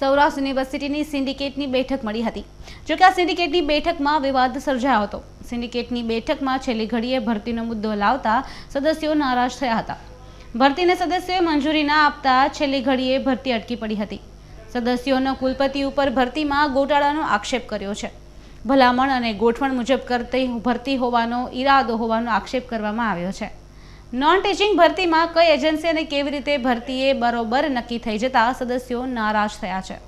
સૌરાષ્ટ્ર યુનિવર્સિટીની સિન્ડિકેટની બેઠક મળી હતી. જોકે આ સિન્ડિકેટની બેઠકમાં વિવાદ સર્જાયો હતો. સિન્ડિકેટની બેઠકમાં છેલ્લી ઘડીએ ભરતીનો મુદ્દો લાવતા સદસ્યો નારાજ થયા હતા. ભરતીને સદસ્યોએ મંજૂરી ના આપતા છેલ્લી ઘડીએ ભરતી અટકી પડી હતી. સદસ્યોનો કુલપતિ ઉપર ભરતીમાં ગોટાળાનો આક્ષેપ કર્યો છે. ભલામણ અને ગોઠવણ મુજબ કરતી, ભરતી હોવાનો ઈરાદો હોવાનો આક્ષેપ કરવામાં આવ્યો છે. નોન ટીચિંગ ભરતીમાં કઈ એજન્સી અને કેવી રીતે ભરતી એ બરોબર નક્કી થઈ જતા સદસ્યો નારાજ થયા છે.